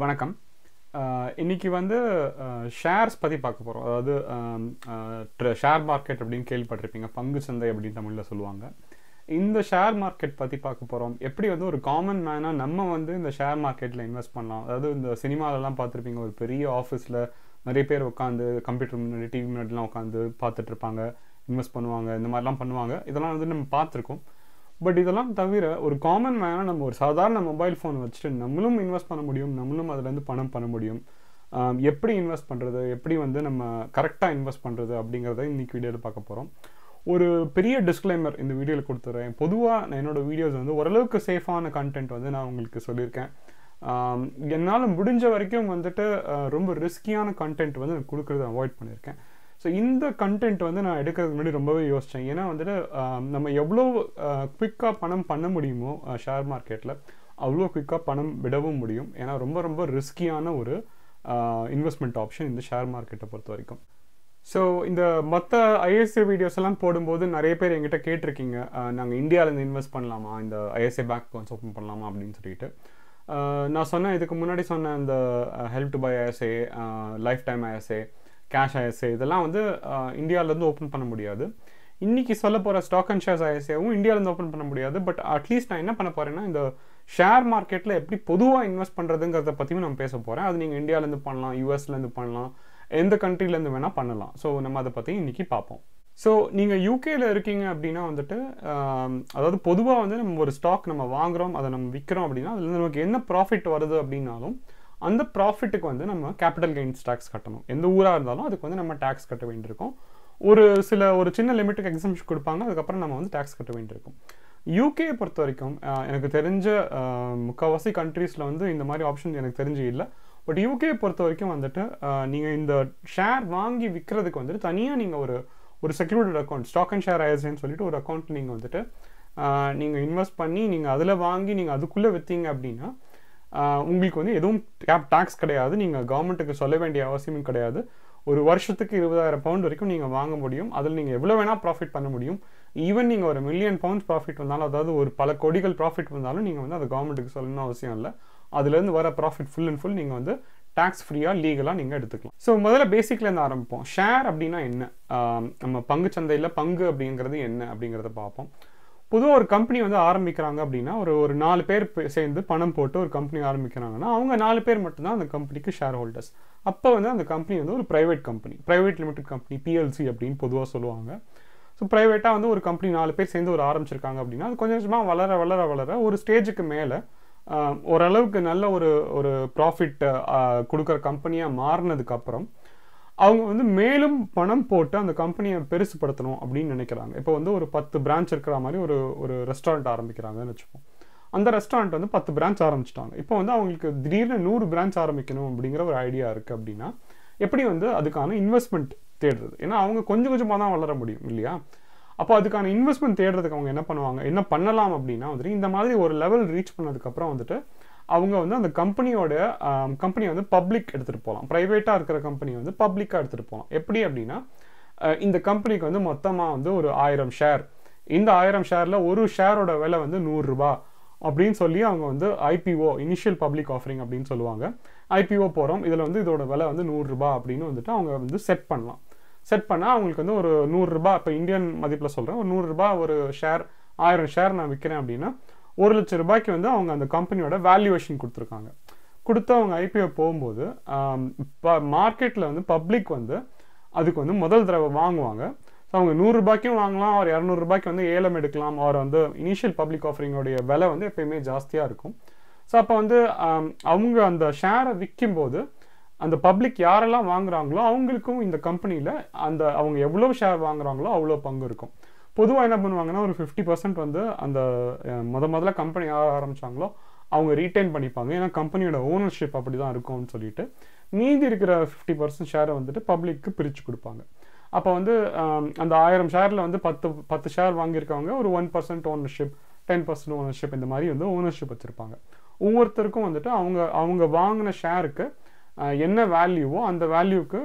வணக்கம். இன்றைக்கி இன்னைக்கு வந்து ஷேர்ஸ் பற்றி பார்க்க போகிறோம் அதாவது ஷேர் மார்க்கெட் அப்படின்னு கேள்விப்பட்டிருப்பீங்க. பங்கு சந்தை அப்படின்னு தமிழில் சொல்லுவாங்க. இந்த ஷேர் மார்க்கெட் பற்றி பார்க்க போகிறோம் எப்படி வந்து ஒரு காமன் மேனாக நம்ம வந்து இந்த ஷேர் மார்க்கெட்டில் இன்வெஸ்ட் பண்ணலாம்? அதாவது இந்த சினிமாலலாம் பார்த்துருப்பீங்க. ஒரு பெரிய ஆஃபீஸில் நிறைய பேர் உட்காந்து கம்ப்யூட்டர் முன்னாடி டிவி முன்னாடிலாம் உட்காந்து பார்த்துட்ருப்பாங்க இன்வெஸ்ட் பண்ணுவாங்க. இந்த மாதிரிலாம் பண்ணுவாங்க. இதெல்லாம் வந்து நம்ம பார்த்துருக்கோம். பட் இதெல்லாம் தவிர ஒரு காமன் மேனாக நம்ம ஒரு சாதாரண மொபைல் ஃபோன் வச்சுட்டு நம்மளும் இன்வெஸ்ட் பண்ண முடியும் நம்மளும் அதுலேருந்து பணம் பண்ண முடியும். எப்படி இன்வெஸ்ட் பண்ணுறது எப்படி வந்து நம்ம கரெக்டாக இன்வெஸ்ட் பண்ணுறது அப்படிங்கிறத இன்றைக்கி வீடியோவில் பார்க்க போகிறோம் ஒரு பெரிய டிஸ்க்ளைமர் இந்த வீடியோவில் கொடுத்துட்றேன் பொதுவாக நான் என்னோடய வீடியோஸ் வந்து ஓரளவுக்கு சேஃபான கண்டென்ட் வந்து நான் உங்களுக்கு சொல்லியிருக்கேன். என்னால் முடிஞ்ச வரைக்கும் வந்துட்டு ரொம்ப ரிஸ்கியான கண்டென்ட் வந்து நான் கொடுக்குறத அவாய்ட் பண்ணியிருக்கேன். ஸோ இந்த கண்டென்ட் வந்து நான் எடுக்கிறதுக்கு முன்னாடி ரொம்பவே யோசித்தேன் ஏன்னா வந்துட்டு நம்ம எவ்வளோ குவிக்காக பணம் பண்ண முடியுமோ ஷேர் மார்க்கெட்டில் அவ்வளோ குவிக்காக பணம் விடவும் முடியும். ஏன்னா ரொம்ப ரொம்ப ரிஸ்கியான ஒரு இன்வெஸ்ட்மெண்ட் ஆப்ஷன் இந்த ஷேர் மார்க்கெட்டை பொறுத்த வரைக்கும். ஸோ இந்த மற்ற ஐஎஸ்ஏ வீடியோஸ் எல்லாம் போடும்போது நிறைய பேர் எங்கிட்ட கேட்டிருக்கீங்க. நாங்கள் இந்தியாவிலேருந்து இன்வெஸ்ட் பண்ணலாமா? இந்த ஐஎஸ்ஏ பேங்க் அக்கௌண்ட்ஸ் ஓப்பன் பண்ணலாமா? அப்படின்னு சொல்லிட்டு. நான் சொன்னேன் இதுக்கு முன்னாடி சொன்ன இந்த help to buy ISA lifetime ISA cash ISA இதெல்லாம் வந்து இந்தியாவிலேருந்து ஓப்பன் பண்ண முடியாது. இன்னைக்கு சொல்ல போகிற ஸ்டாக் அண்ட் ஷேர்ஸ் ஐஎஸ்ஏவும் இந்தியாவிலேருந்து ஓப்பன் பண்ண முடியாது. பட் அட்லீஸ்ட் நான் என்ன பண்ண போகிறேன்னா இந்த ஷேர் மார்க்கெட்டில் எப்படி பொதுவாக இன்வெஸ்ட் பண்ணுறதுங்கிறத பற்றியும் நான் பேச போகிறேன் அது நீங்கள் இந்தியாவிலேருந்து பண்ணலாம் யூஎஸ்லேருந்து பண்ணலாம் எந்த கண்ட்ரிலேருந்து வேணால் பண்ணலாம். ஸோ நம்ம அதை பற்றி இன்றைக்கி பார்ப்போம். ஸோ நீங்கள் யூகேயில் இருக்கீங்க அப்படின்னா வந்துட்டு அதாவது பொதுவாக வந்து நம்ம ஒரு ஸ்டாக் நம்ம வாங்குறோம் அதை நம்ம விற்கிறோம் அப்படின்னா அதுலேருந்து நமக்கு என்ன ப்ராஃபிட் வருது அப்படின்னாலும் அந்த ப்ராஃபிட்டுக்கு வந்து நம்ம கேபிட்டல் கெயின்ஸ் டேக்ஸ் கட்டணும். எந்த ஊராக இருந்தாலும் அதுக்கு வந்து நம்ம டேக்ஸ் கட்ட வேண்டியிருக்கும். ஒரு சில ஒரு சின்ன லிமிட்டுக்கு எக்ஸம்ஷன் கொடுப்பாங்க அதுக்கப்புறம் நம்ம வந்து டேக்ஸ் கட்ட வேண்டியிருக்கும். யூகே பொறுத்த வரைக்கும் எனக்கு தெரிஞ்ச முக்கால்வாசி கண்ட்ரீஸில் வந்து இந்த மாதிரி ஆப்ஷன் எனக்கு தெரிஞ்சு இல்லை. பட் யூகே பொறுத்த வரைக்கும் வந்துட்டு நீங்கள் இந்த ஷேர் வாங்கி விற்கிறதுக்கு வந்துட்டு தனியாக நீங்கள் ஒரு ஒரு security account stock and share ஐஎஸ்ஏன்னு சொல்லிட்டு ஒரு அக்கௌண்ட் நீங்கள் வந்துட்டு நீங்கள் இன்வெஸ்ட் பண்ணி நீங்கள் அதில் வாங்கி நீங்கள் அதுக்குள்ளே விற்றீங்க அப்படின்னா உங்களுக்கு வந்து எதுவும் கேப் டேக்ஸ் கிடையாது. நீங்கள் கவர்மெண்ட்டுக்கு சொல்ல வேண்டிய அவசியமும் கிடையாது. ஒரு வருஷத்துக்கு இருபதாயிரம் பவுண்ட் வரைக்கும் நீங்கள் வாங்க முடியும். அதில் நீங்கள் எவ்வளோ வேணால் ப்ராஃபிட் பண்ண முடியும். ஈவன் நீங்கள் ஒரு மில்லியன் பவுண்ட்ஸ் ப்ராஃபிட் வந்தாலும் அதாவது ஒரு பல கோடிகள் ப்ராஃபிட் வந்தாலும் நீங்கள் வந்து அதை கவர்மெண்ட்டுக்கு சொல்லணும்னு அவசியம் இல்லை. அதுலேருந்து வர ப்ராஃபிட் ஃபுல் அண்ட் ஃபுல் நீங்கள் வந்து டேக்ஸ் ஃப்ரீயாக லீகலாக நீங்கள் எடுத்துக்கலாம். ஸோ முதல்ல பேசிக்லேருந்து ஆரம்பிப்போம். ஷேர் அப்படின்னா என்ன? நம்ம பங்கு சந்தையில் பங்கு அப்படிங்கிறது என்ன அப்படிங்கிறத பார்ப்போம். பொதுவாக ஒரு கம்பெனி வந்து ஆரம்பிக்கிறாங்க அப்படின்னா ஒரு ஒரு நாலு பேர் சேர்ந்து பணம் போட்டு ஒரு கம்பெனி ஆரம்பிக்கிறாங்கன்னா அவங்க நாலு பேர் மட்டும்தான் அந்த கம்பெனிக்கு ஷேர் ஹோல்டர்ஸ் அப்போ வந்து அந்த கம்பெனி வந்து ஒரு private company private limited company PLC அப்படின்னு பொதுவாக சொல்லுவாங்க. ஸோ ப்ரைவேட்டாக வந்து ஒரு கம்பெனி நாலு பேர் சேர்ந்து ஒரு ஆரம்பிச்சிருக்காங்க அப்படின்னா அது கொஞ்சம் கொஞ்சமாக வளர வளர வளர ஒரு ஸ்டேஜுக்கு மேலே ஓரளவுக்கு நல்ல ஒரு ஒரு ப்ராஃபிட் கொடுக்குற கம்பெனியாக மாறினதுக்கப்புறம் அவங்க வந்து மேலும் பணம் போட்டு அந்த கம்பெனியை பெருசுப்படுத்தணும் அப்படின்னு நினைக்கிறாங்க. இப்போ வந்து ஒரு பத்து பிரான்ச் இருக்கிற மாதிரி ஒரு ஒரு ரெஸ்டாரண்ட் ஆரம்பிக்கிறாங்கன்னு வச்சுப்போம். அந்த ரெஸ்டாரண்ட் வந்து பத்து பிரான்ச் ஆரம்பிச்சிட்டாங்க. இப்போ வந்து அவங்களுக்கு திடீர்னு நூறு பிரான்ச் ஆரம்பிக்கணும் அப்படிங்கிற ஒரு ஐடியா இருக்குது அப்படின்னா எப்படி வந்து அதுக்கான இன்வெஸ்ட்மெண்ட் தேடுறது? ஏன்னா அவங்க கொஞ்சம் கொஞ்சமாக தான் வளர முடியும் இல்லையா? அப்போ அதுக்கான இன்வெஸ்ட்மெண்ட் தேடுறதுக்கு அவங்க என்ன பண்ணுவாங்க? என்ன பண்ணலாம் அப்படின்னா வந்துட்டு இந்த மாதிரி ஒரு லெவல் ரீச் பண்ணதுக்கப்புறம் வந்துட்டு அவங்க வந்து அந்த கம்பெனியோட கம்பெனியை வந்து பப்ளிக் எடுத்துகிட்டு போகலாம் ப்ரைவேட்டாக இருக்கிற கம்பெனி வந்து பப்ளிக்காக எடுத்துகிட்டு போகலாம் எப்படி அப்படின்னா இந்த கம்பெனிக்கு வந்து மொத்தமாக வந்து ஒரு ஆயிரம் ஷேர் இந்த ஆயிரம் ஷேரில் ஒரு ஷேரோட விலை வந்து நூறுரூபா அப்படின்னு சொல்லி அவங்க வந்து ஐபிஓ இனிஷியல் பப்ளிக் ஆஃபரிங் அப்படின்னு சொல்லுவாங்க. ஐபிஓ போகிறோம் இதில் வந்து இதோட விலை வந்து நூறுரூபா அப்படின்னு வந்துட்டு அவங்க வந்து செட் பண்ணலாம். செட் பண்ணால் அவங்களுக்கு வந்து ஒரு நூறுரூபா இப்போ இந்தியன் மதிப்பில் சொல்கிறேன் ஒரு நூறுரூபா ஒரு ஷேர் ஆயிரம் ஷேர் நான் விற்கிறேன் அப்படின்னா ஒரு லட்சம் ரூபாய்க்கு வந்து அவங்க அந்த கம்பெனியோட வேல்யூவேஷன் கொடுத்துருக்காங்க. கொடுத்து அவங்க ஐபிஓ போகும்போது இப்போ மார்க்கெட்டில் வந்து பப்ளிக் வந்து அதுக்கு வந்து முதல் தடவை வாங்குவாங்க. ஸோ அவங்க நூறுரூபாய்க்கும் வாங்கலாம் ஒரு இரநூறுபாய்க்கு வந்து ஏலம் எடுக்கலாம் அவர் வந்து இனிஷியல் பப்ளிக் ஆஃபரிங்கோடைய விலை வந்து எப்பயுமே ஜாஸ்தியாக இருக்கும். ஸோ அப்போ வந்து அவங்க அந்த ஷேரை விற்கும்போது அந்த பப்ளிக் யாரெல்லாம் வாங்குறாங்களோ அவங்களுக்கும் இந்த கம்பெனியில் அந்த அவங்க எவ்வளோ ஷேர் வாங்குறாங்களோ அவ்வளோ பங்கு இருக்கும். பொதுவாக என்ன பண்ணுவாங்கன்னா ஒரு ஃபிஃப்டி பர்சன்ட் வந்து அந்த முத முதல்ல கம்பெனி யார் ஆரம்பிச்சாங்களோ அவங்க ரீட்டைன் பண்ணிப்பாங்க. ஏன்னா கம்பெனியோட ஓனர்ஷிப் அப்படி தான் இருக்கும்னு சொல்லிட்டு மீதி இருக்கிற ஃபிஃப்டி பர்சன்ட் ஷேரை வந்துட்டு பப்ளிக்கு பிரித்து கொடுப்பாங்க. அப்போ வந்து அந்த ஆயிரம் ஷேரில் வந்து பத்து பத்து ஷேர் வாங்கியிருக்கவங்க ஒரு one percent ownership ten percent ownership இந்த மாதிரி வந்து ஓனர்ஷிப் வச்சுருப்பாங்க. ஒவ்வொருத்தருக்கும் வந்துட்டு அவங்க அவங்க வாங்கின ஷேருக்கு என்ன வேல்யூவோ அந்த வேல்யூக்கு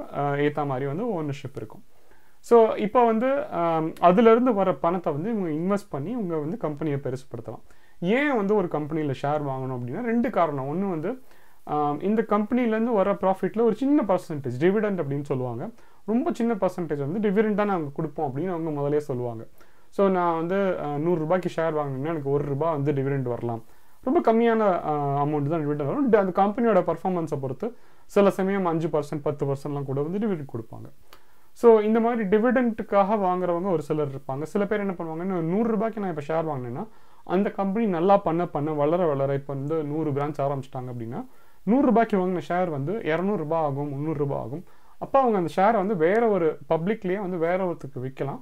ஏற்ற மாதிரி வந்து ஓனர்ஷிப் இருக்கும். ஸோ இப்போ வந்து அதுலேருந்து வர பணத்தை வந்து இவங்க இன்வெஸ்ட் பண்ணி இவங்க வந்து கம்பெனியை பெருசுப்படுத்தலாம். ஏன் வந்து ஒரு கம்பெனியில் ஷேர் வாங்கணும் அப்படின்னா ரெண்டு காரணம். ஒன்று வந்து இந்த கம்பெனிலேருந்து வர ப்ராஃபிட்டில் ஒரு சின்ன பர்சன்டேஜ் டிவிடெண்ட் அப்படின்னு சொல்லுவாங்க. ரொம்ப சின்ன பர்சன்டேஜ் வந்து டிவிடெண்ட் தான் நாங்கள் கொடுப்போம் அப்படின்னு அவங்க முதலே சொல்லுவாங்க. ஸோ நான் வந்து நூறுரூபாய்க்கு ஷேர் வாங்கினீங்கன்னா எனக்கு ஒரு ரூபாய் வந்து டிவிடெண்ட் வரலாம். ரொம்ப கம்மியான அமௌண்ட் தான் டிவிடெண்ட் வரும். அந்த கம்பெனியோட பர்ஃபார்மன்ஸை பொறுத்து சில சமயம் அஞ்சு பர்சன்ட் பத்து பர்சன்ட்லாம் கூட வந்து டிவிடெண்ட் கொடுப்பாங்க. ஸோ இந்த மாதிரி டிவிடெண்ட்டுக்காக வாங்குறவங்க ஒரு சிலர் இருப்பாங்க. சில பேர் என்ன பண்ணுவாங்கன்னா நூறுரூபாய்க்கு நான் இப்போ ஷேர் வாங்கினேன்னா அந்த கம்பெனி நல்லா பண்ண பண்ண வளர வளர இப்போ வந்து நூறு பிரான்ச் ஆரம்பிச்சிட்டாங்க அப்படின்னா நூறுரூபாய்க்கு வாங்கின ஷேர் வந்து இரநூறுபா ஆகும் முந்நூறுரூபா ஆகும். அப்போ அவங்க அந்த ஷேரை வந்து வேற ஒரு பப்ளிக்லேயே வந்து வேற ஒருத்தருக்கு விற்கலாம்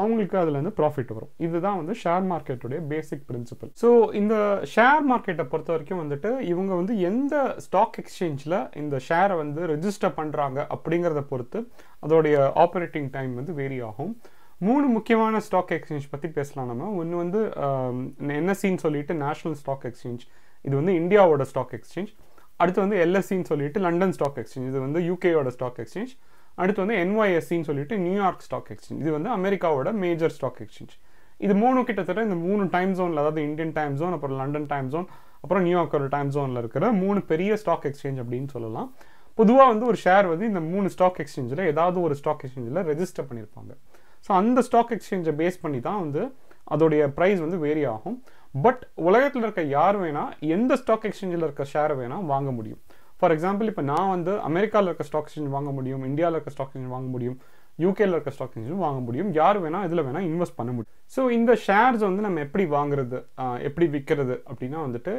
அவங்களுக்கு அதுலேருந்து ப்ராஃபிட் வரும். இதுதான் வந்து ஷேர் மார்க்கெட்டுடைய பேசிக் பிரின்சிபல் ஸோ இந்த ஷேர் மார்க்கெட்டை பொறுத்த வரைக்கும் வந்துட்டு இவங்க வந்து எந்த ஸ்டாக் எக்ஸ்சேஞ்சில் இந்த ஷேரை வந்து ரெஜிஸ்டர் பண்ணுறாங்க அப்படிங்கிறத பொறுத்து அதோடைய ஆப்ரேட்டிங் டைம் வந்து வேரி ஆகும். மூணு முக்கியமான ஸ்டாக் எக்ஸ்சேஞ்ச் பற்றி பேசலாம் நம்ம. ஒன்று வந்து என்எஸ்சின்னு சொல்லிட்டு நேஷனல் ஸ்டாக் எக்ஸ்சேஞ்ச் இது வந்து இந்தியாவோட ஸ்டாக் எக்ஸ்சேஞ்ச் அடுத்து வந்து எல்எஸ்சின்னு சொல்லிட்டு லண்டன் ஸ்டாக் எக்ஸ்சேஞ்ச் இது வந்து யூகேயோட ஸ்டாக் எக்ஸ்சேஞ்ச் அடுத்து வந்து என்ஒய்எஸ்சின்னு சொல்லிட்டு நியூயார்க் ஸ்டாக் எக்ஸ்சேஞ்ச் இது வந்து அமெரிக்காவோட மேஜர் ஸ்டாக் எக்ஸ்சேஞ்ச் இது மூணு கிட்டத்தட்ட இந்த மூணு டைம் ஜோனில் அதாவது இந்தியன் டைம் ஜோன் அப்புறம் லண்டன் டைம் ஜோன் அப்புறம் நியூயார்க்கோட டைம் ஜோனில் இருக்கிற மூணு பெரிய ஸ்டாக் எக்ஸ்சேஞ்ச் அப்படின்னு சொல்லலாம். பொதுவாக வந்து ஒரு ஷேர் வந்து இந்த மூணு ஸ்டாக் எக்ஸ்சேஞ்சில் ஏதாவது ஒரு ஸ்டாக் எக்ஸ்சேஞ்சில் ரெஜிஸ்டர் பண்ணியிருப்பாங்க ஸோ அந்த ஸ்டாக் எக்ஸ்சேஞ்சை பேஸ் பண்ணி தான் வந்து அதோடைய ப்ரைஸ் வந்து வேரி ஆகும். பட் உலகத்தில் இருக்க யார் வேணால் எந்த ஸ்டாக் எக்ஸ்சேஞ்சில் இருக்க ஷேரை வேணால் வாங்க முடியும். ஃபார் எக்ஸாம்பிள் இப்போ நான் வந்து அமெரிக்காவில் இருக்க ஸ்டாக் எக்ஸ்சேஞ்ச் வாங்க முடியும் இந்தியாவில் இருக்க ஸ்டாக் எக்ஸ்சேஞ்ச் வாங்க முடியும் யூகேல இருக்க ஸ்டாக் எக்ஸ்சேஞ்சும் வாங்க முடியும் யார் வேணால் இதில் வேணால் இன்வெஸ்ட் பண்ண முடியும். ஸோ இந்த ஷேர்ஸ் வந்து நம்ம எப்படி வாங்குறது எப்படி விற்கிறது அப்படின்னா வந்துட்டு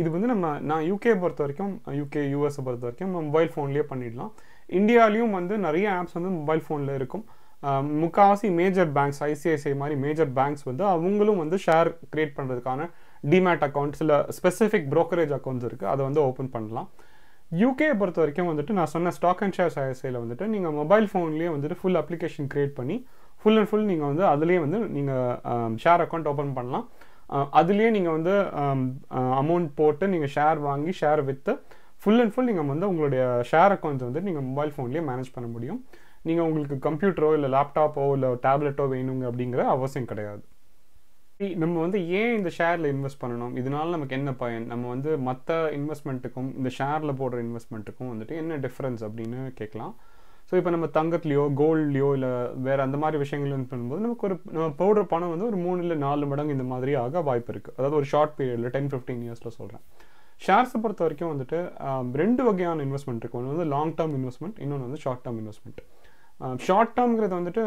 இது வந்து நம்ம நான் யூகே பொறுத்த வரைக்கும் யூகே யூஎஸை பொறுத்த வரைக்கும் மொபைல் ஃபோன்லேயே பண்ணிடலாம். இந்தியாலையும் வந்து நிறைய ஆப்ஸ் வந்து மொபைல் ஃபோனில் இருக்கும். முக்கால்வாசி முக்காவாசி மேஜர் பேங்க்ஸ் ஐசிஐசிஐ மாதிரி மேஜர் பேங்க்ஸ் வந்து அவங்களும் வந்து ஷேர் கிரியேட் பண்ணுறதுக்கான டிமேட் அக்கௌண்ட் சில ஸ்பெசிஃபிக் ப்ரோக்கரேஜ் அக்கௌண்ட்ஸ் இருக்குது அதை வந்து ஓப்பன் பண்ணலாம். யூகே பொறுத்த வரைக்கும் வந்துட்டு நான் சொன்ன ஸ்டாக் அண்ட் ஷேர்ஸ் ஐஎஸ்ஐயில் வந்துட்டு நீங்கள் மொபைல் ஃபோன்லேயே வந்துட்டு ஃபுல் அப்ளிகேஷன் க்ரியேட் பண்ணி ஃபுல் அண்ட் ஃபுல் நீங்கள் வந்து அதுலேயே வந்து நீங்கள் ஷேர் அக்கௌண்ட் ஓப்பன் பண்ணலாம். அதுலேயே நீங்கள் வந்து அமௌண்ட் போட்டு நீங்கள் ஷேர் வாங்கி ஷேர் விற்று ஃபுல் அண்ட் ஃபுல் நீங்கள் வந்து உங்களுடைய ஷேர் அக்கௌண்ட்ஸ் வந்து நீங்கள் மொபைல் ஃபோன்லேயே மேனேஜ் பண்ண முடியும். நீங்கள் உங்களுக்கு கம்ப்யூட்டரோ இல்லை லேப்டாப்போ இல்லை டேப்லெட்டோ வேணுங்க அப்படிங்கிற அவசியம் கிடையாது. நம்ம வந்து ஏன் இந்த ஷேரில் இன்வெஸ்ட் பண்ணணும்? இதனால நமக்கு என்ன பயன்? நம்ம வந்து மற்ற இன்வெஸ்ட்மெண்ட்டுக்கும் இந்த ஷேரில் போடுற இன்வெஸ்ட்மெண்ட்டுக்கும் வந்துட்டு என்ன டிஃப்ரென்ஸ் அப்படின்னு கேட்கலாம். ஸோ இப்போ நம்ம தங்கத்துலையோ கோல்ட்லையோ இல்லை வேறு அந்த மாதிரி விஷயங்கள் பண்ணும்போது நமக்கு ஒரு நம்ம போடுற பணம் வந்து ஒரு மூணு இல்லை நாலு மடங்கு இந்த மாதிரி ஆக வாய்ப்பு இருக்குது அதாவது ஒரு ஷார்ட் பீரியடில் டென் ஃபிஃப்டீன் இயர்ஸில் சொல்கிறேன் ஷேர்ஸை பொறுத்த வரைக்கும் வந்துட்டு ரெண்டு வகையான இன்வெஸ்ட்மெண்ட் இருக்குது ஒன்று வந்து லாங் டேர்ம் இன்வெஸ்ட்மெண்ட் இன்னொன்று வந்து ஷார்ட் டேர்ம் இன்வெஸ்ட்மெண்ட் ஷார்ட் டேர்ம்ங்கிறது வந்துட்டு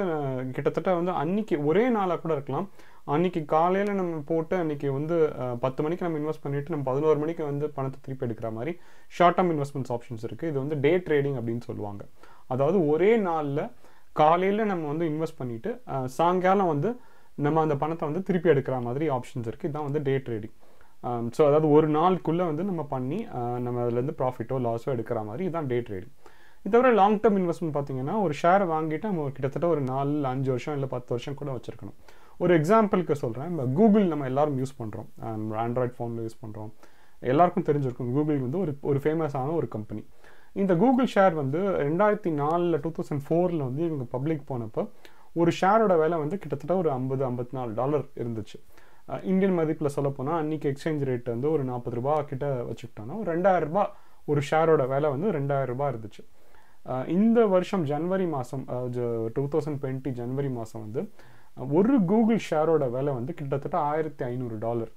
கிட்டத்தட்ட வந்து அன்னைக்கு ஒரே நாளாக கூட இருக்கலாம். அன்னைக்கு காலையில் நம்ம போட்டு அன்னைக்கு வந்து பத்து மணிக்கு நம்ம இன்வெஸ்ட் பண்ணிவிட்டு நம்ம பதினோரு மணிக்கு வந்து பணத்தை திருப்பி எடுக்கிற மாதிரி ஷார்ட் டேர்ம் இன்வெஸ்ட்மெண்ட்ஸ் ஆப்ஷன்ஸ் இருக்குது இது வந்து டே ட்ரேடிங் அப்படின்னு சொல்லுவாங்க. அதாவது ஒரே நாளில் காலையில் நம்ம வந்து இன்வெஸ்ட் பண்ணிவிட்டு சாயங்காலம் வந்து நம்ம அந்த பணத்தை வந்து திருப்பி எடுக்கிற மாதிரி ஆப்ஷன்ஸ் இருக்குது இதுதான் வந்து டே ட்ரேடிங் ஸோ அதாவது ஒரு நாளுக்குள்ளே வந்து நம்ம பண்ணி நம்ம அதுலேருந்து ப்ராஃபிட்டோ லாஸோ எடுக்கிற மாதிரி இதுதான் டே ட்ரேடிங் இது தவிர லாங் டேர்ம் இன்வெஸ்ட்மெண்ட் பார்த்தீங்கன்னா ஒரு ஷேரை வாங்கிட்டு நம்ம கிட்டத்தட்ட ஒரு நாலு அஞ்சு வருஷம் இல்லை பத்து வருஷம் கூட வச்சுருக்கணும். ஒரு எக்ஸாம்பிளுக்கு சொல்கிறேன் இப்போ கூகுள் நம்ம எல்லாரும் யூஸ் பண்ணுறோம் ஆண்ட்ராய்ட் ஃபோனில் யூஸ் பண்ணுறோம் எல்லாருக்கும் தெரிஞ்சிருக்கும். கூகுள் வந்து ஒரு ஒரு ஃபேமஸான ஒரு கம்பெனி இந்த கூகுள் ஷேர் வந்து ரெண்டாயிரத்தி நாலில் டூ தௌசண்ட் ஃபோரில் வந்து இவங்க பப்ளிக் போனப்போ ஒரு ஷேரோட விலை வந்து கிட்டத்தட்ட ஒரு ஐம்பது ஐம்பத்தி நாலு டாலர் இருந்துச்சு. இந்தியன் மதிப்பில் சொல்ல போனால் அன்றைக்கி எக்ஸ்சேஞ்ச் ரேட் வந்து ஒரு நாற்பது ரூபா கிட்ட வச்சுக்கிட்டோன்னா ஒரு ரெண்டாயிரம் ரூபாய் ஒரு ஷேரோட விலை வந்து ரெண்டாயிரம் ரூபாய் இருந்துச்சு. இந்த வருஷம் ஜனவரி மாதம் டூ தௌசண்ட் டுவெண்ட்டி ஜனவரி மாதம் வந்து ஒரு கூகுள் ஷேரோட விலை வந்து கிட்டத்தட்ட ஆயிரத்தி ஐநூறு டாலர்.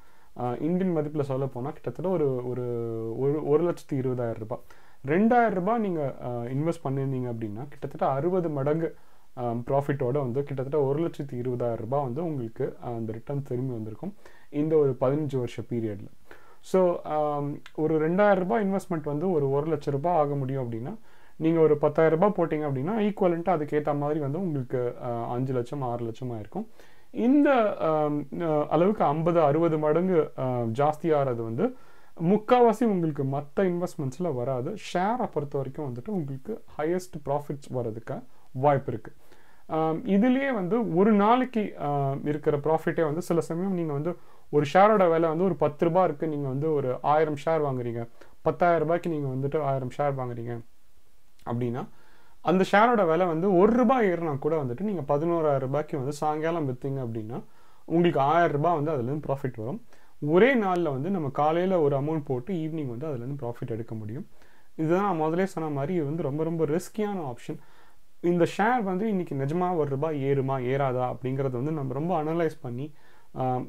இந்தியன் மதிப்பில் சொல்ல போனால் கிட்டத்தட்ட ஒரு ஒரு ஒரு ஒரு லட்சத்தி இருபதாயிரம் ரூபாய். ரெண்டாயிரம் ரூபாய் நீங்கள் இன்வெஸ்ட் பண்ணியிருந்தீங்க அப்படின்னா கிட்டத்தட்ட அறுபது மடங்கு ப்ராஃபிட்டோட வந்து கிட்டத்தட்ட ஒரு லட்சத்தி இருபதாயிரம் ரூபாய் வந்து உங்களுக்கு அந்த ரிட்டர்ன் திரும்பி வந்திருக்கும் இந்த ஒரு பதினஞ்சு வருஷ பீரியடில் ஸோ ஒரு ரெண்டாயிரம் ரூபாய் இன்வெஸ்ட்மெண்ட் வந்து ஒரு ஒரு லட்ச ரூபாய் ஆக முடியும் அப்படின்னா நீங்கள் ஒரு பத்தாயிரம் ரூபாய் போட்டிங்க அப்படின்னா ஈக்குவலண்ட்டாக அதுக்கேற்ற மாதிரி வந்து உங்களுக்கு அஞ்சு லட்சம் ஆறு லட்சமாக இருக்கும். இந்த அளவுக்கு ஐம்பது அறுபது மடங்கு அஹ், ஜாஸ்தியாகிறது வந்து முக்கால்வாசி உங்களுக்கு மற்ற இன்வெஸ்ட்மெண்ட்ஸில் வராது. ஷேரை பொறுத்த வரைக்கும் வந்துட்டு உங்களுக்கு ஹையஸ்ட் ப்ராஃபிட்ஸ் வர்றதுக்கு வாய்ப்பு இருக்குது இதுலேயே வந்து ஒரு நாளைக்கு இருக்கிற ப்ராஃபிட்டே வந்து சில சமயம் நீங்கள் வந்து ஒரு ஷேரோட விலை வந்து ஒரு பத்து ரூபா இருக்குது நீங்கள் வந்து ஒரு ஆயிரம் ஷேர் வாங்குறீங்க. பத்தாயிரம் ரூபாய்க்கு நீங்கள் வந்துட்டு ஆயிரம் ஷேர் வாங்குறீங்க. அப்படின்னா அந்த ஷேரோட விலை வந்து ஒரு ரூபாய் ஏறினா கூட வந்துட்டு நீங்கள் பதினோராயிரம் ரூபாய்க்கு வந்து சாயங்காலம் விற்றீங்க அப்படின்னா உங்களுக்கு ஆயிரம் ரூபாய் வந்து அதுலேருந்து ப்ராஃபிட் வரும். ஒரே நாளில் வந்து நம்ம காலையில் ஒரு அமௌண்ட் போட்டு ஈவினிங் வந்து அதுலேருந்து ப்ராஃபிட் எடுக்க முடியும். இதுதான் நான் முதலே சொன்ன மாதிரி இது வந்து ரொம்ப ரொம்ப ரிஸ்கியான ஆப்ஷன் இந்த ஷேர் வந்து இன்னைக்கு நிஜமாக ஒரு ரூபாய் ஏறுமா ஏறாதா அப்படிங்கிறத வந்து நம்ம ரொம்ப அனலைஸ் பண்ணி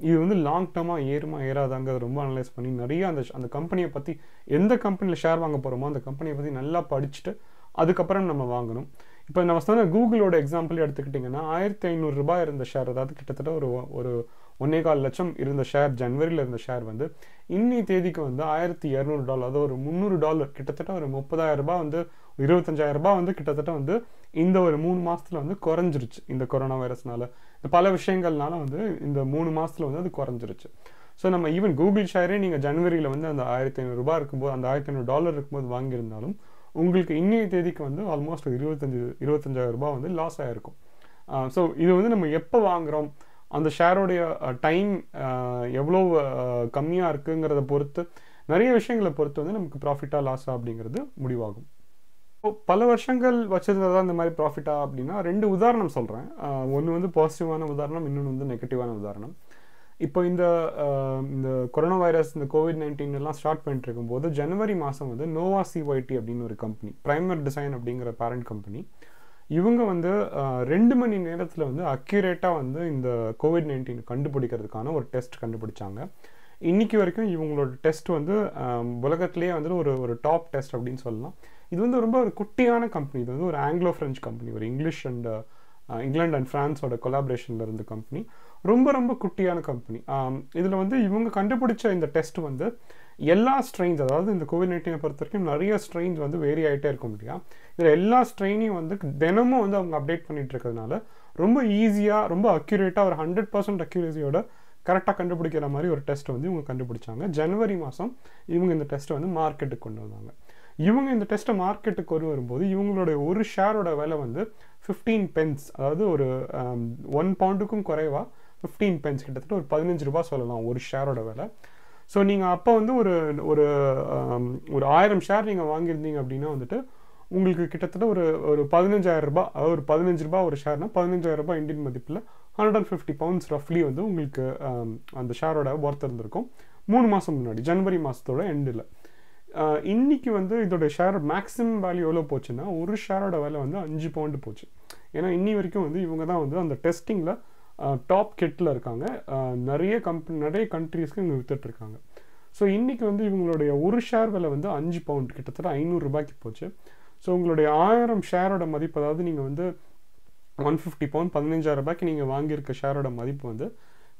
இது வந்து லாங் டேர்மாக ஏறுமா ஏறாதாங்கிறத ரொம்ப அனலைஸ் பண்ணி நிறைய அந்த அந்த கம்பெனியை பற்றி எந்த கம்பெனியில் ஷேர் வாங்க போகிறோமோ அந்த கம்பெனியை பற்றி நல்லா படிச்சுட்டு அதுக்கப்புறம் நம்ம வாங்கணும். இப்போ நம்ம சொன்ன கூகுளோட எக்ஸாம்பிள் எடுத்துக்கிட்டிங்கன்னா ஆயிரத்தி ஐநூறுரூபா இருந்த ஷேர் அதாவது கிட்டத்தட்ட ஒரு ஒரு ஒன்னே கால் லட்சம் இருந்த ஷேர் ஜனவரியில் இருந்த ஷேர் வந்து இன்னி தேதிக்கு வந்து ஆயிரத்தி இரநூறு டாலர் அதாவது ஒரு முந்நூறு டாலர் கிட்டத்தட்ட ஒரு முப்பதாயிரம் ரூபாய் வந்து இருபத்தஞ்சாயிரம் ரூபாய் வந்து கிட்டத்தட்ட வந்து இந்த ஒரு மூணு மாதத்தில் வந்து குறைஞ்சிருச்சு இந்த கொரோனா வைரஸ்னால இந்த பல விஷயங்கள்னால வந்து இந்த மூணு மாதத்தில் வந்து அது குறைஞ்சிருச்சு. ஸோ நம்ம ஈவன் கூகுள் ஷேரே நீங்கள் ஜனவரியில் வந்து அந்த ஆயிரத்தி ஐநூறுரூபா இருக்கும்போது அந்த ஆயிரத்தி ஐநூறு டாலர் இருக்கும்போது வாங்கியிருந்தாலும் உங்களுக்கு இன்னைய தேதிக்கு வந்து ஆல்மோஸ்ட் இருபத்தஞ்சு இருபத்தஞ்சாயிரம் ரூபாய் வந்து லாஸ் ஆகிருக்கும் ஸோ இது வந்து நம்ம எப்போ வாங்குகிறோம் அந்த ஷேரோடைய டைம் எவ்வளோ கம்மியாக இருக்குங்கிறத பொறுத்து நிறைய விஷயங்களை பொறுத்து வந்து நமக்கு ப்ராஃபிட்டாக லாஸா அப்படிங்கிறது முடிவாகும். இப்போ பல வருஷங்கள் வச்சிருந்ததா இந்த மாதிரி ப்ராஃபிட்டா அப்படின்னா ரெண்டு உதாரணம் சொல்கிறேன் ஒன்று வந்து பாசிட்டிவான உதாரணம் இன்னொன்று வந்து நெகட்டிவான உதாரணம். இப்போ இந்த இந்த கொரோனா வைரஸ் இந்த கோவிட் நைன்டீன் எல்லாம் ஸ்டார்ட் பண்ணிட்டு இருக்கும்போது ஜனவரி மாதம் வந்து நோவா சிஒய்டி அப்படின்னு ஒரு கம்பெனி ப்ரைமர் டிசைன் அப்படிங்கிற பேரண்ட் கம்பெனி இவங்க வந்து ரெண்டு மணி நேரத்தில் வந்து அக்யூரேட்டாக வந்து இந்த கோவிட் நைன்டீன் கண்டுபிடிக்கிறதுக்கான ஒரு டெஸ்ட் கண்டுபிடிச்சாங்க. இன்னைக்கு வரைக்கும் இவங்களோட டெஸ்ட் வந்து உலகத்துலேயே வந்து ஒரு ஒரு டாப் டெஸ்ட் அப்படின்னு சொல்லலாம். இது வந்து ரொம்ப ஒரு குட்டியான கம்பெனி இது வந்து ஒரு ஆங்கிலோ ஃப்ரெஞ்ச் கம்பெனி ஒரு இங்கிலீஷ் அண்ட் இங்கிலாந்து அண்ட் ஃப்ரான்ஸோட கொலாபரேஷனில் இருந்த கம்பெனி ரொம்ப ரொம்ப குட்டியான கம்பெனி இதில் வந்து இவங்க கண்டுபிடிச்ச இந்த டெஸ்ட் வந்து எல்லா ஸ்ட்ரெயின்ஸ் அதாவது இந்த கோவிட் நைன்டீனை பொறுத்த வரைக்கும் நிறைய ஸ்ட்ரெயின்ஸ் வந்து வேரி ஆகிட்டே இருக்கும் இல்லையா இதில் எல்லா ஸ்ட்ரெயினையும் வந்து தினமும் வந்து அவங்க அப்டேட் பண்ணிகிட்டு இருக்கிறதுனால ரொம்ப ஈஸியாக ரொம்ப அக்யூரேட்டாக ஒரு ஹண்ட்ரட் பர்சன்ட் அக்யூரேசியோட கரெக்டாக கண்டுபிடிக்கிற மாதிரி ஒரு டெஸ்ட் வந்து இவங்க கண்டுபிடிச்சாங்க. ஜனவரி மாதம் இவங்க இந்த டெஸ்ட்டை வந்து மார்க்கெட்டுக்கு கொண்டு வந்தாங்க. இவங்க இந்த டெஸ்ட்டை மார்க்கெட்டுக்கு கொண்டு வரும்போது இவங்களுடைய ஒரு ஷேரோட விலை வந்து ஃபிஃப்டீன் பென்ஸ் அதாவது ஒரு ஒன் பவுண்டுக்கும் குறைவாக ஃபிஃப்டீன் பென்ஸ் கிட்டத்தட்ட ஒரு பதினஞ்சு ரூபா சொல்லலாம் ஒரு ஷேரோட விலை. ஸோ நீங்கள் அப்போ வந்து ஒரு ஒரு ஒரு ஆயிரம் ஷேர் நீங்கள் வாங்கியிருந்தீங்க அப்படின்னா வந்துட்டு உங்களுக்கு கிட்டத்தட்ட ஒரு ஒரு பதினஞ்சாயிரம் ரூபாய் அதாவது ஒரு பதினஞ்சு ரூபாய் ஒரு ஷேர்னா பதினஞ்சாயிரம் ரூபாய் இந்தியன் மதிப்பில் ஹண்ட்ரட் அண்ட் ஃபிஃப்டி பவுண்ட்ஸ் ரஃப்லி வந்து உங்களுக்கு அந்த ஷேரோட ஒர்த் இருந்திருக்கும். மூணு மாதம் முன்னாடி ஜனவரி மாதத்தோட எண்டில் இன்றைக்கி வந்து இதோட ஷேர் மேக்ஸிமம் வேல்யூ எவ்வளோ போச்சுன்னா ஒரு ஷேரோட விலை வந்து அஞ்சு பவுண்டு போச்சு. ஏன்னா இன்னி வரைக்கும் வந்து இவங்க தான் வந்து அந்த டெஸ்டிங்கில் டாப் கெட்டில் இருக்காங்க. நிறைய கம்பெனி நிறைய கண்ட்ரீஸ்க்கு இவங்க விற்றுட்ருக்காங்க ஸோ இன்றைக்கி வந்து இவங்களுடைய ஒரு ஷேர் விலை வந்து அஞ்சு பவுண்ட் கிட்டத்தட்ட ஐநூறுரூபாய்க்கு போச்சு. ஸோ உங்களுடைய ஆயிரம் ஷேரோட மதிப்பு அதாவது நீங்கள் வந்து ஒன் ஃபிஃப்டி பவுண்ட் பதினஞ்சாயிரம் ரூபாய்க்கு நீங்கள் வாங்கியிருக்க ஷேரோட மதிப்பு வந்து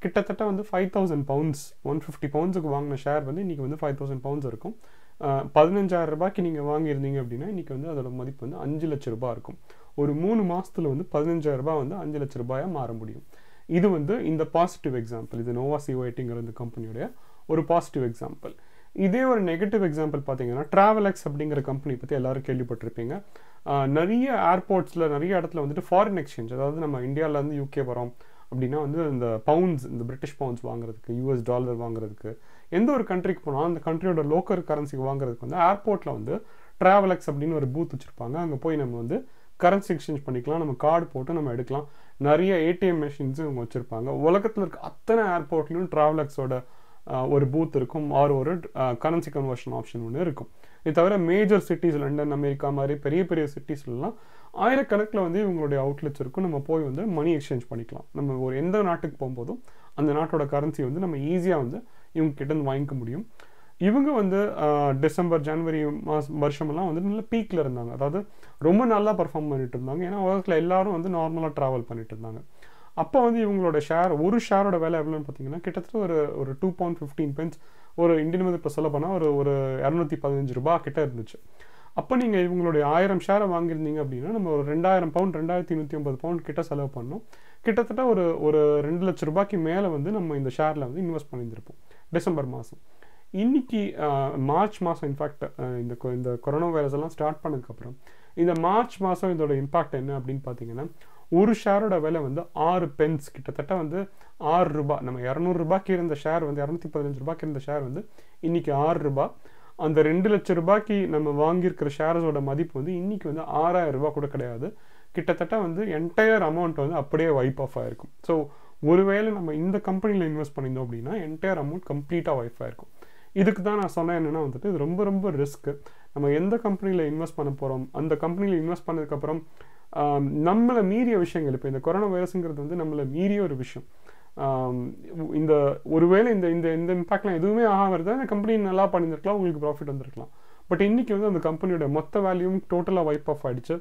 கிட்டத்தட்ட வந்து five thousand pounds one fifty பவுண்ட்ஸுக்கு வாங்கின ஷேர் வந்து இன்றைக்கி வந்து ஃபைவ் தௌசண்ட் பவுண்ட்ஸ் இருக்கும். அஹ், பதினஞ்சாயிரம் ரூபாய்க்கு நீங்கள் வாங்கியிருந்தீங்க அப்படின்னா இன்றைக்கி வந்து அதோட மதிப்பு வந்து அஞ்சு லட்ச ரூபாய் இருக்கும். ஒரு மூணு மாதத்தில் வந்து பதினஞ்சாயிரம் ரூபாய் வந்து அஞ்சு லட்ச ரூபாயாக மாற முடியும். இது வந்து இந்த பாசிட்டிவ் எக்ஸாம்பிள் இது நோவா சிஓஐட்டிங்கிற இந்த கம்பெனியுடைய ஒரு பாசிட்டிவ் எக்ஸாம்பிள் இதே ஒரு நெகட்டிவ் எக்ஸாம்பிள் பார்த்தீங்கன்னா ட்ராவலெக்ஸ் அப்படிங்கிற கம்பெனி பற்றி எல்லாரும் கேள்விப்பட்டிருப்பீங்க. நிறைய ஏர்போர்ட்ஸில் நிறைய இடத்துல வந்துட்டு ஃபாரின் எக்ஸ்சேஞ்ச் அதாவது நம்ம இந்தியாவிலேருந்து யூகே வரோம் அப்படின்னா வந்து இந்த பவுண்ட்ஸ் இந்த பிரிட்டிஷ் பவுண்ட்ஸ் வாங்குறதுக்கு யூஎஸ் டாலர் வாங்குறதுக்கு எந்த ஒரு கண்ட்ரிக்கு போனாலும் அந்த கண்ட்ரியோட லோக்கல் கரன்சிக்கு வாங்குறதுக்கு வந்து ஏர்போர்ட்டில் வந்து ட்ராவலெக்ஸ் அப்படின்னு ஒரு பூத் வச்சுருப்பாங்க. அங்கே போய் நம்ம வந்து கரன்சி எக்ஸ்சேஞ்ச் பண்ணிக்கலாம். நம்ம கார்டு போட்டு நம்ம எடுக்கலாம். நிறைய ஏடிஎம் மிஷின்ஸும் இவங்க வச்சுருப்பாங்க. உலகத்தில் இருக்க அத்தனை ஏர்போர்ட்லையும் ட்ராவலர்ஸோட ஒரு பூத் இருக்கும். ஆர் ஒரு கரன்சி கன்வர்ஷன் ஆப்ஷன் ஒன்று இருக்கும். இது தவிர மேஜர் சிட்டிஸ் லண்டன் அமெரிக்கா மாதிரி பெரிய பெரிய சிட்டிஸ்லாம் ஆயிரக்கணக்கில் வந்து இவங்களுடைய அவுட்லெட்ஸ் இருக்கும். நம்ம போய் வந்து மணி எக்ஸ்சேஞ்ச் பண்ணிக்கலாம். நம்ம ஒரு எந்த நாட்டுக்கு போகும்போதும் அந்த நாட்டோட கரன்சி வந்து நம்ம ஈஸியாக வந்து இவங்க கிட்டேருந்து வாங்கிக்க முடியும். இவங்க வந்து டிசம்பர் ஜனவரி மாதம் வருஷமெல்லாம் வந்து நல்ல பீக்கில் இருந்தாங்க. அதாவது ரொம்ப நல்லா பர்ஃபார்ம் பண்ணிட்டு இருந்தாங்க. ஏன்னா உலகத்தில் எல்லாரும் வந்து நார்மலாக ட்ராவல் பண்ணிட்டு இருந்தாங்க. அப்போ வந்து இவங்களோட ஷேர் ஒரு ஷேரோட விலை எவ்வளோன்னு பார்த்தீங்கன்னா கிட்டத்தட்ட ஒரு ஒரு டூ பவுண்ட் ஃபிஃப்டீன் பென்ஸ் ஒரு இந்தியன் மதிப்பு சொல்ல போனால் ஒரு ஒரு இரநூத்தி பதினஞ்சு ரூபா கிட்ட இருந்துச்சு. அப்போ நீங்கள் இவங்களுடைய ஆயிரம் ஷேரை வாங்கியிருந்தீங்க அப்படின்னா நம்ம ஒரு ரெண்டாயிரம் பவுண்ட் ரெண்டாயிரத்தி நூற்றி ஐம்பது பவுண்ட் கிட்ட செலவு பண்ணோம். கிட்டத்தட்ட ஒரு ஒரு ரெண்டு லட்ச ரூபாய்க்கு மேலே வந்து நம்ம இந்த ஷேரில் வந்து இன்வெஸ்ட் பண்ணியிருந்திருப்போம். டிசம்பர் மாதம் இன்னைக்கு மார்ச் மாதம் இன்ஃபேக்ட் இந்த இந்த கொரோனா வைரஸ் எல்லாம் ஸ்டார்ட் பண்ணதுக்கப்புறம் இந்த மார்ச் மாதம் இதோட இம்பாக்ட் என்ன அப்படின்னு பார்த்தீங்கன்னா ஒரு ஷேரோட விலை வந்து ஆறு பென்ஸ் கிட்டத்தட்ட வந்து ஆறு ரூபாய் நம்ம இரநூறுபாய்க்கு இருந்த ஷேர் வந்து இரநூத்தி பதினஞ்சு ரூபாய்க்கு இருந்த ஷேர் வந்து இன்னைக்கு ஆறு ரூபாய் அந்த ரெண்டு லட்சம் ரூபாய்க்கு நம்ம வாங்கியிருக்கிற ஷேர்ஸோட மதிப்பு வந்து இன்னைக்கு வந்து ஆறாயிரம் ரூபாய் கூட கிடையாது. கிட்டத்தட்ட வந்து என்டையர் அமௌண்ட் வந்து அப்படியே வைப் ஆஃப் ஆயிருக்கும். ஸோ ஒருவேளை நம்ம இந்த கம்பெனியில் இன்வெஸ்ட் பண்ணியிருந்தோம் அப்படின்னா என்டையர் அமௌண்ட் கம்ப்ளீட்டாக வைஃப் ஆயிருக்கும். இதுக்கு தான் நான் சொன்னேன் என்னென்னா வந்துட்டு இது ரொம்ப ரொம்ப ரிஸ்க்கு நம்ம எந்த கம்பெனியில் இன்வெஸ்ட் பண்ண போகிறோம் அந்த கம்பெனியில் இன்வெஸ்ட் பண்ணதுக்கப்புறம் நம்மளை மீறிய விஷயங்கள் இப்போ இந்த கொரோனா வைரஸுங்கிறது வந்து நம்மளை மீறிய ஒரு விஷயம். இந்த ஒருவேளை இந்த இந்த இந்த இம்பாக்ட்லாம் எதுவுமே ஆகாம இருந்தால் இந்த கம்பெனி நல்லா பண்ணியிருக்கலாம் உங்களுக்கு ப்ராஃபிட் வந்திருக்கலாம். பட் இன்றைக்கி வந்து அந்த கம்பெனியோட மொத்த வேல்யூம் டோட்டலாக வைப் ஆஃப் ஆயிடுச்சு.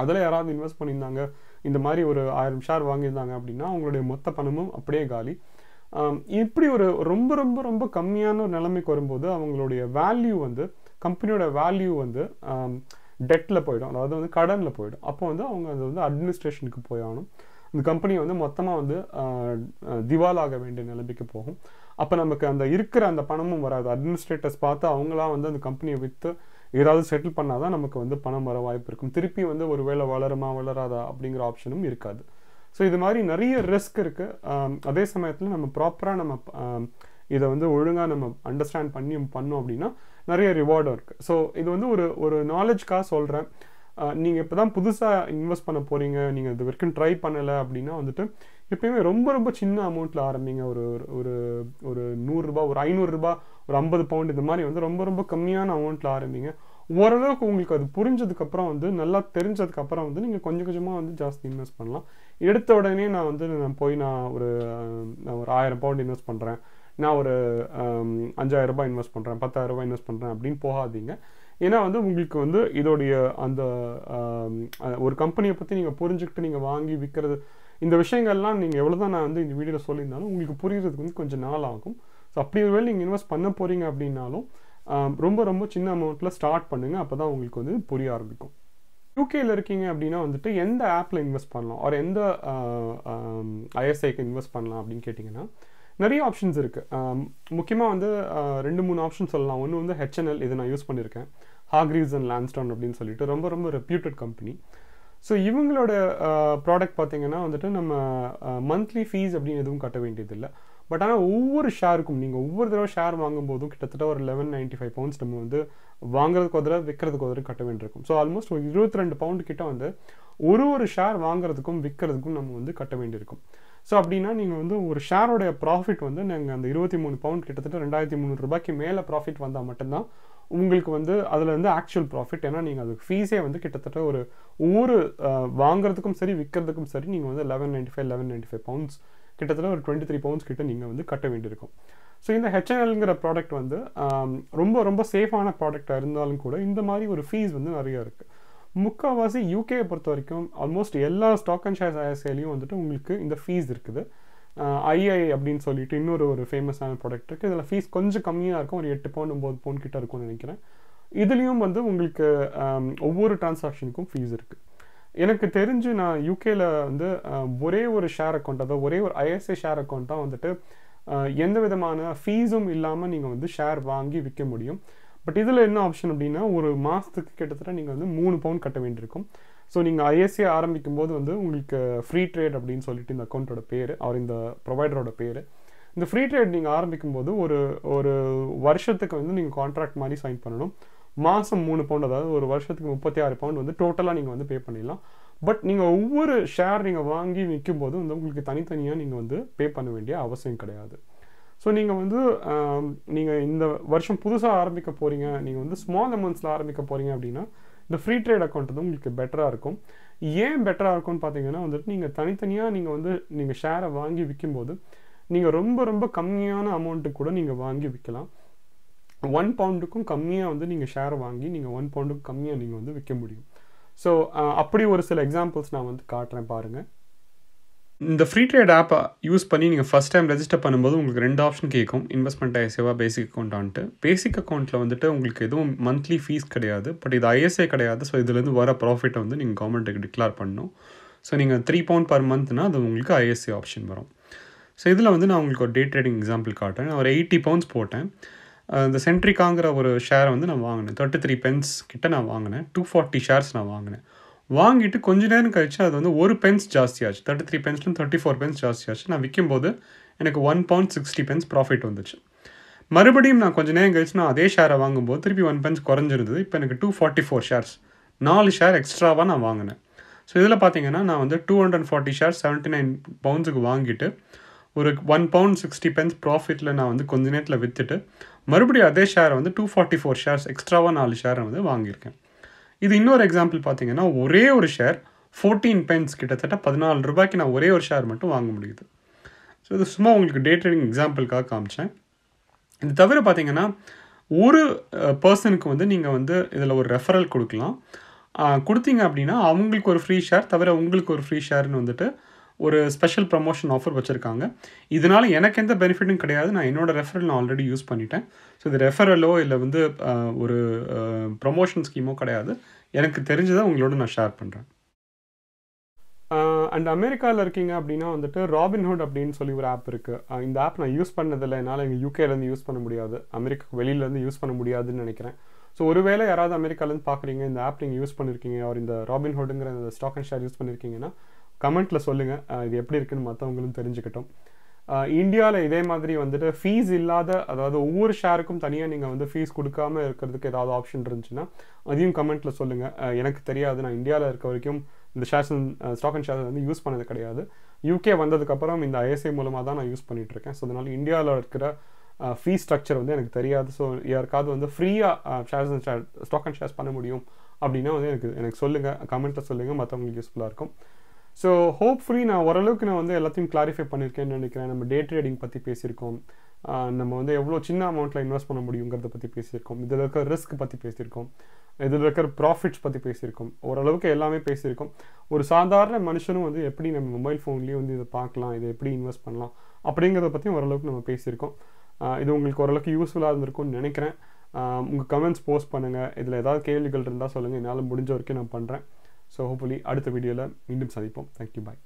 அதில் யாராவது இன்வெஸ்ட் பண்ணியிருந்தாங்க இந்த மாதிரி ஒரு ஆயிரம் ஷேர் வாங்கியிருந்தாங்க அப்படின்னா அவங்களுடைய மொத்த பணமும் அப்படியே காலி. இப்படி ஒரு ரொம்ப ரொம்ப ரொம்ப கம்மியான ஒரு நிலைமைக்கு வரும்போது அவங்களுடைய வேல்யூ வந்து கம்பெனியோட வேல்யூ வந்து டெட்டில் போயிடும். அதாவது வந்து கடனில் போயிடும். அப்போ வந்து அவங்க அது வந்து அட்மினிஸ்ட்ரேஷனுக்கு போயாகணும் இந்த கம்பெனி வந்து மொத்தமாக வந்து திவாலாக வேண்டிய நிலைமைக்கு போகும். அப்போ நமக்கு அந்த இருக்கிற அந்த பணமும் வராது. அட்மினிஸ்ட்ரேட்டர்ஸ் பார்த்து அவங்களா வந்து அந்த கம்பெனியை விற்று ஏதாவது செட்டில் பண்ணாதான் நமக்கு வந்து பணம் வர வாய்ப்பு இருக்கும். திருப்பி வந்து ஒரு வேளை வளருமா வளராதா அப்படிங்கிற ஆப்ஷனும் இருக்காது. ஸோ இது மாதிரி நிறைய ரிஸ்க் இருக்குது அதே சமயத்தில் நம்ம ப்ராப்பராக நம்ம இதை வந்து ஒழுங்காக நம்ம அண்டர்ஸ்டாண்ட் பண்ணி பண்ணோம் அப்படின்னா நிறைய ரிவார்டும் இருக்குது ஸோ இது வந்து ஒரு ஒரு நாலேஜ்க்காக சொல்கிறேன் நீங்கள் இப்போ தான் புதுசாக இன்வெஸ்ட் பண்ண போகிறீங்க நீங்கள் இது வரைக்கும் ட்ரை பண்ணலை அப்படின்னா வந்துட்டு எப்பயுமே ரொம்ப ரொம்ப சின்ன அமௌண்ட்டில் ஆரம்பிங்க. ஒரு ஒரு- ஒரு ஒரு நூறுரூபா ஒரு ஐநூறுரூபா ஒரு ஐம்பது பவுண்ட் இந்த மாதிரி வந்து ரொம்ப ரொம்ப கம்மியான அமௌண்ட்டில் ஆரம்பிங்க. ஓரளவுக்கு உங்களுக்கு அது புரிஞ்சதுக்கப்புறம் வந்து நல்லா தெரிஞ்சதுக்கப்புறம் வந்து நீங்கள் கொஞ்சம் கொஞ்சமாக வந்து ஜாஸ்தி இன்வெஸ்ட் பண்ணலாம். எடுத்த உடனே நான் வந்து நான் போய் நான் ஒரு நான் ஒரு ஆயிரம் பவுண்ட் இன்வெஸ்ட் பண்ணுறேன் நான் ஒரு அஞ்சாயிரம் ரூபாய் இன்வெஸ்ட் பண்ணுறேன் பத்தாயிரம் ரூபாய் இன்வெஸ்ட் பண்ணுறேன் அப்படின்னு போகாதீங்க. ஏன்னா வந்து உங்களுக்கு வந்து இதோடைய அந்த ஒரு கம்பெனியை பற்றி நீங்கள் புரிஞ்சுக்கிட்டு நீங்கள் வாங்கி விற்கிறது இந்த விஷயங்கள்லாம் நீங்கள் எவ்வளோ தான் நான் வந்து இந்த வீடியோவில் சொல்லியிருந்தாலும் உங்களுக்கு புரிகிறதுக்கு வந்து கொஞ்சம் நாள் ஆகும். ஸோ அப்படி ஒருவேளை நீங்கள் இன்வெஸ்ட் பண்ண போகிறீங்க அப்படின்னாலும் ரொம்ப ரொம்ப சின்ன அமௌண்ட்டில் ஸ்டார்ட் பண்ணுங்கள் அப்போ தான் உங்களுக்கு வந்து புரிய ஆரம்பிக்கும். யூகேயில் இருக்கீங்க அப்படின்னா வந்துட்டு எந்த ஆப்பில் இன்வெஸ்ட் பண்ணலாம்? ஒரு எந்த ஐஎஸ்ஐக்கு இன்வெஸ்ட் பண்ணலாம் அப்படின்னு கேட்டிங்கன்னா நிறைய ஆப்ஷன்ஸ் இருக்குது முக்கியமாக வந்து ரெண்டு மூணு ஆப்ஷன் சொல்லலாம். ஒன்று வந்து ஹெச்என்எல் இதை நான் யூஸ் பண்ணியிருக்கேன் ஹாக்ரீஸ் அண்ட் லேண்ட்ஸ்டோன் அப்படின்னு சொல்லிட்டு ரொம்ப ரொம்ப ரெப்யூட்டட் கம்பெனி ஸோ இவங்களோட ப்ராடக்ட் பார்த்திங்கன்னா வந்துட்டு நம்ம மந்த்லி ஃபீஸ் அப்படின்னு எதுவும் கட்ட வேண்டியதில்லை. பட் ஆனால் ஒவ்வொரு ஷேருக்கும் நீங்கள் ஒவ்வொரு தடவை ஷேர் வாங்கும்போதும் கிட்டத்தட்ட ஒரு லெவன் நைன்ட்டி ஃபைவ் பவுண்ட்ஸ் நம்ம வந்து வாங்குறதுக்கு ஒரு தடவை விற்கிறதுக்கு ஒரு தடவை கட்ட வேண்டியிருக்கும். ஸோ ஆல்மோஸ்ட் ஒரு இருபத்தி ரெண்டு பவுண்டு கிட்ட வந்து ஒரு ஒரு ஷேர் வாங்குறதுக்கும் விற்கிறதுக்கும் நம்ம வந்து கட்ட வேண்டியிருக்கும். ஸோ அப்படின்னா நீங்கள் வந்து ஒரு ஷேரோடைய ப்ராஃபிட் வந்து நீங்கள் அந்த இருபத்தி மூணு பவுண்ட் கிட்டத்தட்ட ரெண்டாயிரத்தி முந்நூறு ரூபாய்க்கு மேலே ப்ராஃபிட் வந்தால் மட்டும்தான் உங்களுக்கு வந்து அதில் வந்து ஆக்சுவல் ப்ராஃபிட் ஏன்னா நீங்கள் அதுக்கு ஃபீஸே வந்து கிட்டத்தட்ட ஒரு ஒவ்வொரு வாங்குறதுக்கும் சரி விற்கிறதுக்கும் சரி நீங்கள் வந்து eleven ninety five eleven ninety five pounds கிட்டத்தட்ட ஒரு டுவெண்ட்டி த்ரீ பவுண்ட்ஸ் கிட்ட நீங்கள் வந்து கட்ட வேண்டியிருக்கும். ஸோ இந்த ஹெச்என்எல்ங்கிற ப்ராடக்ட் வந்து ரொம்ப ரொம்ப சேஃபான ப்ராடக்டாக இருந்தாலும் கூட இந்த மாதிரி ஒரு ஃபீஸ் வந்து நிறைய இருக்குது முக்கால்வாசி யூகேயை பொறுத்த வரைக்கும் ஆல்மோஸ்ட் எல்லா ஸ்டாக் அண்ட் ஷேர்ஸ் ஐஎஸ்ஏலையும் வந்துட்டு உங்களுக்கு இந்த ஃபீஸ் இருக்குது. ஐஐ அப்படின்னு சொல்லிட்டு இன்னொரு ஒரு ஃபேமஸான ப்ராடக்ட் இருக்குது இதில் ஃபீஸ் கொஞ்சம் கம்மியாக இருக்கும். ஒரு எட்டு பவுண்ட் ஒம்பது பவுண்ட் கிட்ட இருக்கும்னு நினைக்கிறேன். இதுலேயும் வந்து உங்களுக்கு ஒவ்வொரு டிரான்சாக்ஷனுக்கும் ஃபீஸ் இருக்குது எனக்கு தெரிஞ்சு நான் யூகேல வந்து ஒரே ஒரு ஷேர் அக்கௌண்ட் அதாவது ஒரே ஒரு ஐஎஸ்ஐ ஷேர் அக்கௌண்ட் தான் வந்துட்டு எந்த விதமான ஃபீஸும் இல்லாமல் நீங்கள் வந்து ஷேர் வாங்கி விற்க முடியும். பட் இதில் என்ன ஆப்ஷன் அப்படின்னா ஒரு மாதத்துக்கு கிட்டத்தட்ட நீங்கள் வந்து மூணு பவுண்ட் கட்ட வேண்டியிருக்கும். ஸோ நீங்கள் ஐஎஸ்ஐ ஆரம்பிக்கும் போது வந்து உங்களுக்கு ஃப்ரீ ட்ரேட் அப்படின்னு சொல்லிட்டு இந்த அக்கௌண்ட்டோட பேர் அவர் இந்த ப்ரொவைடரோட பேர். இந்த ஃப்ரீ ட்ரேட் நீங்கள் ஆரம்பிக்கும் போது ஒரு ஒரு வருஷத்துக்கு வந்து நீங்கள் கான்ட்ராக்ட் மாதிரி சைன் பண்ணணும். மாதம் மூணு பவுண்ட் அதாவது ஒரு வருஷத்துக்கு முப்பத்தி ஆறு பவுண்ட் வந்து டோட்டலாக நீங்கள் வந்து பே பண்ணிடலாம். பட் நீங்கள் ஒவ்வொரு ஷேர் நீங்கள் வாங்கி விற்கும் போது வந்து உங்களுக்கு தனித்தனியாக நீங்கள் வந்து பே பண்ண வேண்டிய அவசியம் கிடையாது. ஸோ நீங்கள் வந்து நீங்கள் இந்த வருஷம் புதுசாக ஆரம்பிக்க போகிறீங்க நீங்கள் வந்து ஸ்மால் அமௌண்ட்ஸில் ஆரம்பிக்க போகிறீங்க அப்படின்னா இந்த ஃப்ரீ ட்ரேட் அக்கௌண்ட் வந்து உங்களுக்கு பெட்டராக இருக்கும். ஏன் பெட்டராக இருக்கும்னு பார்த்தீங்கன்னா வந்துட்டு நீங்கள் தனித்தனியாக நீங்கள் வந்து நீங்கள் ஷேரை வாங்கி விற்கும்போது நீங்கள் ரொம்ப ரொம்ப கம்மியான அமௌண்ட்டு கூட நீங்கள் வாங்கி விற்கலாம் ஒன் பவுண்டுக்கும் கம்மியாக வந்து நீங்கள் ஷேர் வாங்கி நீங்கள் ஒன் பவுண்டுக்கும் கம்மியாக நீங்கள் வந்து விற்க முடியும். ஸோ அப்படி ஒரு சில எக்ஸாம்பிள்ஸ் நான் வந்து காட்டுறேன் பாருங்கள் இந்த ஃப்ரீ ட்ரேட் ஆப்பை யூஸ் பண்ணி நீங்கள் ஃபஸ்ட் டைம் ரெஜிஸ்டர் பண்ணும்போது உங்களுக்கு ரெண்டு ஆப்ஷன் கேட்கும். இன்வெஸ்ட்மெண்ட் ஐஎஸ்ஏவா பேசிக் அக்கௌண்ட்டான்ட்டு பேசிக் அக்கௌண்ட்டில் வந்துட்டு உங்களுக்கு எதுவும் மந்த்லி ஃபீஸ் கிடையாது. பட் இது ஐஎஸ்ஏ கிடையாது. ஸோ இதுலேருந்து வர ப்ராஃபிட்டை வந்து நீங்கள் கவர்மெண்ட்டுக்கு டிக்ளேர் பண்ணணும். ஸோ நீங்கள் த்ரீ பவுண்ட் பர் மந்த்னா அது உங்களுக்கு ஐஎஸ்ஏ ஆப்ஷன் வரும். ஸோ இதில் வந்து நான் உங்களுக்கு ஒரு டே ட்ரேடிங் எக்ஸாம்பிள் காட்டுறேன். நான் ஒரு எயிட்டி பவுண்ட்ஸ் போட்டேன். இந்த சென்ட்ரிக்காங்கிற ஒரு ஷேரை வந்து நான் வாங்கினேன். தேர்ட்டி த்ரீ பென்ஸ் கிட்ட நான் வாங்கினேன். டூ ஃபார்ட்டி ஷேர்ஸ் நான் வாங்கினேன். வாங்கிட்டு கொஞ்ச நேரம் கழிச்சு அது வந்து ஒரு பென்ஸ் ஜாஸ்தியாச்சு. தேர்ட்டி த்ரீ பென்ஸ்லேருந்து தேர்ட்டி ஃபோர் பென்ஸ் ஜாஸ்தியாச்சு. நான் விற்கும்போது எனக்கு one pound sixty pence profit வந்துச்சு. மறுபடியும் நான் கொஞ்ச நேரம் கழிச்சு நான் அதே ஷேரை வாங்கும்போது திருப்பி ஒன் பென்ஸ் குறைஞ்சிருந்தது. இப்போ எனக்கு டூ ஃபார்ட்டி ஃபோர் ஷேர்ஸ் நாலு ஷேர் எக்ஸ்ட்ராவாக நான் வாங்கினேன். ஸோ இதில் பார்த்தீங்கன்னா நான் வந்து two hundred forty share seventy nine பவுண்ட்ஸுக்கு வாங்கிட்டு ஒரு ஒன் பவுண்ட் சிக்ஸ்டி பென்ஸ் ப்ராஃபிட்டில் நான் வந்து கொஞ்ச நேரத்தில் விற்றுட்டு மறுபடியும் அதே ஷேரை வந்து டூ ஃபார்ட்டி ஃபோர் ஷேர்ஸ் எக்ஸ்ட்ராவாக நாலு ஷேரை வந்து வாங்கியிருக்கேன். இது இன்னொரு எக்ஸாம்பிள் பார்த்தீங்கன்னா ஒரே ஒரு ஷேர் ஃபோர்டீன் பென்ஸ் கிட்டத்தட்ட பதினாலு ரூபாய்க்கு நான் ஒரே ஒரு ஷேர் மட்டும் வாங்க முடியுது. ஸோ இது சும்மா உங்களுக்கு டே ட்ரேடிங் எக்ஸாம்பிளுக்காக காமிச்சேன். இது தவிர பார்த்தீங்கன்னா ஒரு பர்சனுக்கு வந்து நீங்கள் வந்து இதில் ஒரு ரெஃபரல் கொடுக்கலாம். கொடுத்தீங்க அப்படின்னா அவங்களுக்கு ஒரு ஃப்ரீ ஷேர் தவிர உங்களுக்கு ஒரு ஃப்ரீ ஷேர்னு வந்துட்டு ஒரு ஸ்பெஷல் ப்ரமோஷன் ஆஃபர் வச்சுருக்காங்க. இதனால் எனக்கு எந்த பெனிஃபிட்டும் கிடையாது. நான் என்னோடய ரெஃபரல் நான் ஆல்ரெடி யூஸ் பண்ணிட்டேன். ஸோ இது ரெஃபரலோ இல்லை வந்து ஒரு ப்ரமோஷன் ஸ்கீமோ கிடையாது. எனக்கு தெரிஞ்சதை உங்களோட நான் ஷேர் பண்ணுறேன் அண்ட் அமெரிக்காவில் இருக்கீங்க அப்படின்னா வந்துட்டு ராபின்ஹுட் அப்படின்னு சொல்லி ஒரு ஆப் இருக்குது இந்த ஆப் நான் யூஸ் பண்ணதில்லை. என்னால் எங்கள் யூகேலேருந்து யூஸ் பண்ண முடியாது. அமெரிக்கா வெளியிலேருந்து யூஸ் பண்ண முடியாதுன்னு நினைக்கிறேன். ஸோ ஒருவேளை யாராவது அமெரிக்காலேருந்து பார்க்குறீங்க இந்த ஆப் நீங்கள் யூஸ் பண்ணியிருக்கீங்க அவர் இந்த ராபின்ஹுட்டுங்கிற இந்த ஸ்டாக் அண்ட் ஷேர் யூஸ் பண்ணியிருக்கீங்கன்னா கமெண்ட்டில் சொல்லுங்கள் இது எப்படி இருக்குன்னு மற்றவங்களும் தெரிஞ்சுக்கிட்டோம். இந்தியாவில் இதே மாதிரி வந்துட்டு ஃபீஸ் இல்லாத அதாவது ஒவ்வொரு ஷேருக்கும் தனியாக நீங்கள் வந்து ஃபீஸ் கொடுக்காம இருக்கிறதுக்கு ஏதாவது ஆப்ஷன் இருந்துச்சுன்னா அதையும் கமெண்ட்டில் சொல்லுங்கள் எனக்கு தெரியாது. நான் இந்தியாவில் இருக்க வரைக்கும் இந்த ஷேர்ஸ் ஸ்டாக் அண்ட் ஷேர்ஸ் வந்து யூஸ் பண்ணது கிடையாது. யூகே வந்ததுக்கப்புறம் இந்த ஐஎஸ்ஐ மூலமாக தான் நான் யூஸ் பண்ணிகிட்ருக்கேன் இருக்கேன். ஸோ அதனால் இந்தியாவில் இருக்கிற ஃபீ ஸ்ட்ரக்சர் வந்து எனக்கு தெரியாது. ஸோ யாருக்காவது வந்து ஃப்ரீயாக shares and share stock and shares பண்ண முடியும் அப்படின்னா வந்து எனக்கு எனக்கு சொல்லுங்கள் கமெண்ட்டில் சொல்லுங்கள் மற்றவங்களுக்கு யூஸ்ஃபுல்லாக இருக்கும். ஸோ ஹோப்ஃபுல்லி நான் ஓரளவுக்கு நான் வந்து எல்லாத்தையும் கிளாரிஃபை பண்ணியிருக்கேன்னு நினைக்கிறேன். நம்ம டே ட்ரேடிங் பற்றி பேசியிருக்கோம். நம்ம வந்து எவ்வளோ சின்ன அமௌண்ட்டில் இன்வெஸ்ட் பண்ண முடியுங்கிறத பற்றி பேசியிருக்கோம். இதில் இருக்கிற ரிஸ்க் பற்றி பேசியிருக்கோம். இதில் இருக்கிற ப்ராஃபிட்ஸ் பற்றி பேசியிருக்கோம். ஓரளவுக்கு எல்லாமே பேசியிருக்கோம். ஒரு சாதாரண மனுஷனும் வந்து எப்படி நம்ம மொபைல் ஃபோன்லேயே வந்து இதை பார்க்கலாம் இதை எப்படி இன்வெஸ்ட் பண்ணலாம் அப்படிங்கிறத பற்றியும் ஓரளவுக்கு நம்ம பேசியிருக்கோம். இது உங்களுக்கு ஓரளவுக்கு யூஸ்ஃபுல்லாக இருந்திருக்கும்னு நினைக்கிறேன். உங்கள் கமெண்ட்ஸ் போஸ்ட் பண்ணுங்கள் இதில் ஏதாவது கேள்விகள் இருந்தால் சொல்லுங்கள் என்னால் முடிஞ்ச வரைக்கும் நான் பண்ணுறேன் ஸோ ஹோப்ஃபுல்லி அடுத்த வீடியோவில் மீண்டும் சந்திப்போம். Thank you bye